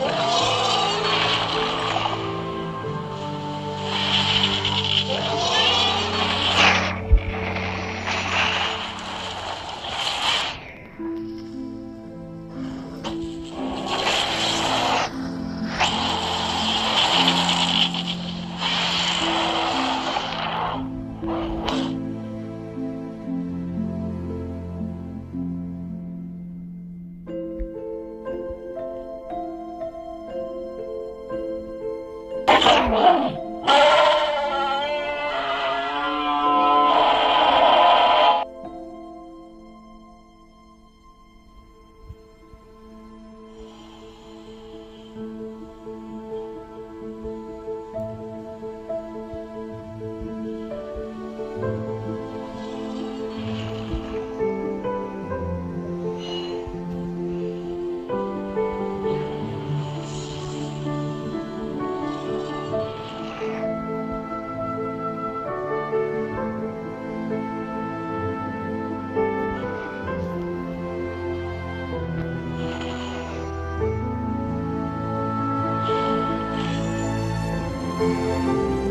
Oh! Yeah. Música